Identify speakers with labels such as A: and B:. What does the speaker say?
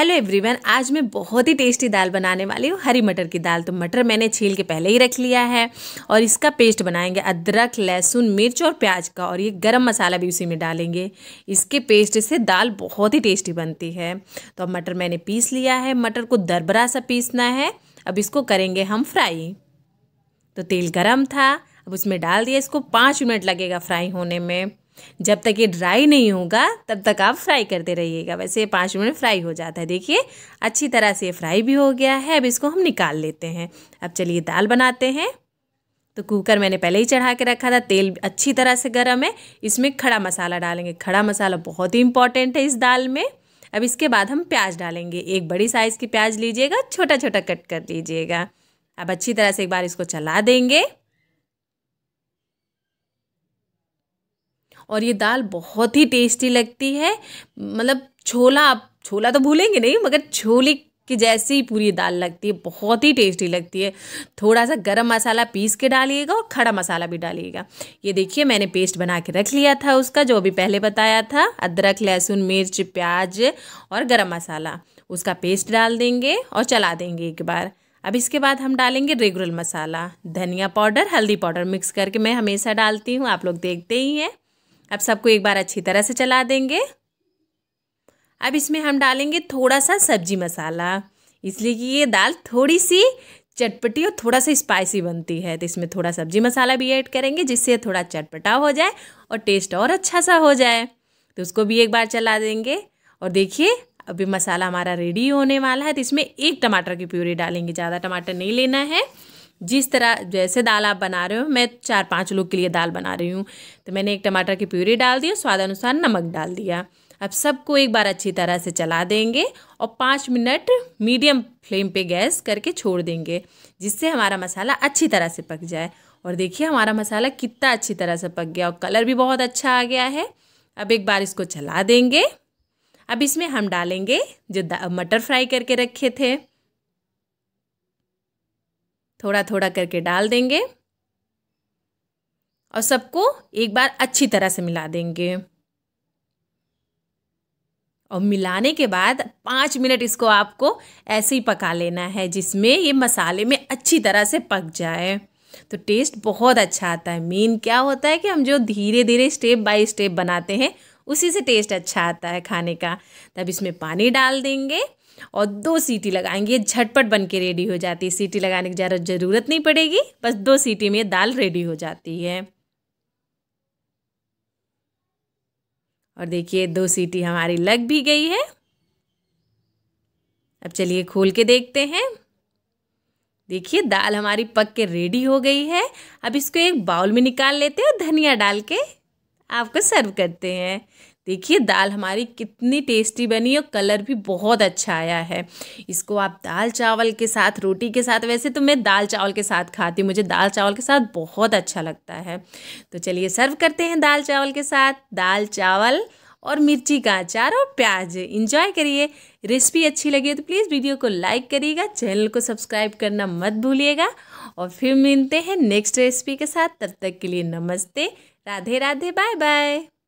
A: Hello everyone आज मैं बहुत ही टेस्टी दाल बनाने वाली हूँ। हरी मटर की दाल। तो मटर मैंने छील के पहले ही रख लिया है और इसका पेस्ट बनाएँगे अदरक, लहसुन, मिर्च और प्याज का और ये गरम मसाला भी उसी में डालेंगे। इसके पेस्ट से दाल बहुत ही टेस्टी बनती है। तो अब मटर मैंने पीस लिया है। मटर को दरबरा सा पीसना है। अब इसको करेंगे हम फ्राई तो तेल गर्म था। अब उसमें डाल दिया। इसको पाँच मिनट लगेगा फ्राई होने में। जब तक ये ड्राई नहीं होगा, तब तक आप फ्राई करते रहिएगा। वैसे पाँच मिनट फ्राई हो जाता है। देखिए, अच्छी तरह से फ्राई भी हो गया है। अब इसको हम निकाल लेते हैं। अब चलिए दाल बनाते हैं। तो कुकर मैंने पहले ही चढ़ा के रखा था। तेल अच्छी तरह से गर्म है। इसमें खड़ा मसाला डालेंगे। खड़ा मसाला बहुत ही इंपॉर्टेंट है इस दाल में। अब इसके बाद हम प्याज डालेंगे। एक बड़ी साइज़ की प्याज लीजिएगा छोटा छोटा कट कर लीजिएगा अब अच्छी तरह से एक बार इसको चला देंगे। और ये दाल बहुत ही टेस्टी लगती है। मतलब छोला आप, छोला तो भूलेंगे नहीं, मगर छोले की जैसी ही पूरी दाल लगती है, बहुत ही टेस्टी लगती है। थोड़ा सा गरम मसाला पीस के डालिएगा और खड़ा मसाला भी डालिएगा। ये देखिए, मैंने पेस्ट बना के रख लिया था उसका, जो अभी पहले बताया था। अदरक, लहसुन, मिर्च, प्याज और गरम मसाला। उसका पेस्ट डाल देंगे और चला देंगे एक बार। अब इसके बाद हम डालेंगे रेगुलर मसाला। धनिया पाउडर, हल्दी पाउडर मिक्स करके मैं हमेशा डालती हूँ, आप लोग देखते ही हैं। अब सबको एक बार अच्छी तरह से चला देंगे। अब इसमें हम डालेंगे थोड़ा सा सब्ज़ी मसाला। इसलिए कि ये दाल थोड़ी सी चटपटी और थोड़ा सा स्पाइसी बनती है। तो इसमें थोड़ा सब्ज़ी मसाला भी ऐड करेंगे, जिससे थोड़ा चटपटा हो जाए और टेस्ट और अच्छा सा हो जाए। तो उसको भी एक बार चला देंगे। और देखिए, अभी मसाला हमारा रेडी होने वाला है। तो इसमें एक टमाटर की प्यूरी डालेंगे। ज़्यादा टमाटर नहीं लेना है। जिस तरह जैसे दाल आप बना रहे हो, मैं चार पाँच लोग के लिए दाल बना रही हूँ। तो मैंने एक टमाटर की प्यूरी डाल दी स्वाद अनुसार नमक डाल दिया। अब सबको एक बार अच्छी तरह से चला देंगे और पाँच मिनट मीडियम फ्लेम पे गैस करके छोड़ देंगे, जिससे हमारा मसाला अच्छी तरह से पक जाए। और देखिए, हमारा मसाला कितना अच्छी तरह से पक गया और कलर भी बहुत अच्छा आ गया है। अब एक बार इसको चला देंगे। अब इसमें हम डालेंगे जो मटर फ्राई करके रखे थे। थोड़ा थोड़ा करके डाल देंगे। और सबको एक बार अच्छी तरह से मिला देंगे। और मिलाने के बाद पाँच मिनट इसको आपको ऐसे ही पका लेना है, जिसमें ये मसाले में अच्छी तरह से पक जाए। तो टेस्ट बहुत अच्छा आता है। मेन क्या होता है कि हम जो धीरे धीरे स्टेप बाय स्टेप बनाते हैं, उसी से टेस्ट अच्छा आता है खाने का। तब इसमें पानी डाल देंगे। और दो सीटी लगाएँगे झटपट बन के रेडी हो जाती है। सीटी लगाने की ज़्यादा ज़रूरत नहीं पड़ेगी, बस दो सीटी में दाल रेडी हो जाती है। और देखिए, दो सीटी हमारी लग भी गई है। अब चलिए खोल के देखते हैं। देखिए, दाल हमारी पक के रेडी हो गई है। अब इसको एक बाउल में निकाल लेते हैं और धनिया डाल के आपको सर्व करते हैं। देखिए, दाल हमारी कितनी टेस्टी बनी और कलर भी बहुत अच्छा आया है। इसको आप दाल चावल के साथ, रोटी के साथ, वैसे तो मैं दाल चावल के साथ खाती हूँ, मुझे दाल चावल के साथ बहुत अच्छा लगता है। तो चलिए सर्व करते हैं दाल चावल के साथ। दाल चावल और मिर्ची का अचार और प्याज। इंजॉय करिए। रेसिपी अच्छी लगी तो प्लीज़ वीडियो को लाइक करिएगा चैनल को सब्सक्राइब करना मत भूलिएगा और फिर मिलते हैं नेक्स्ट रेसिपी के साथ। तब तक के लिए नमस्ते। Radhe Radhe bye bye